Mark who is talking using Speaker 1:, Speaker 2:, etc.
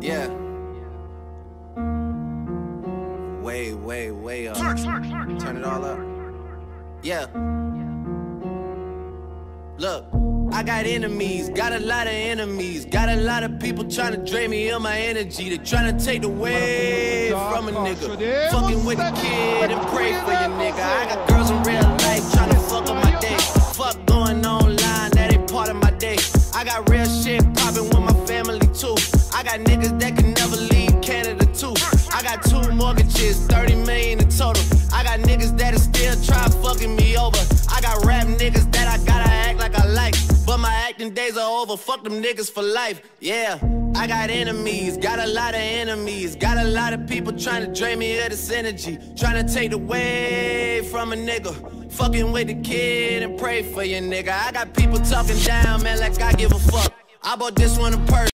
Speaker 1: Yeah. Way, way, way up. Turn it all up. Yeah. Look, I got enemies, got a lot of enemies, got a lot of people trying to drain me of my energy. They trying to take away from a nigga. Fucking with the kid and pray for your nigga. I got girls in real life trying to fuck up my day. Fuck going online, that ain't part of my day. I got real shit popping with my family too. I got niggas that can never leave Canada too. I got two mortgages, 30 million in total. I got niggas that'll still try fucking me over. I got rap niggas that I gotta act like I like. But my acting days are over, fuck them niggas for life. Yeah, I got enemies, got a lot of enemies. Got a lot of people trying to drain me of this energy. Trying to take away from a nigga. Fucking with the kid and pray for your nigga. I got people talking down, man, like I give a fuck. I bought this one a purse.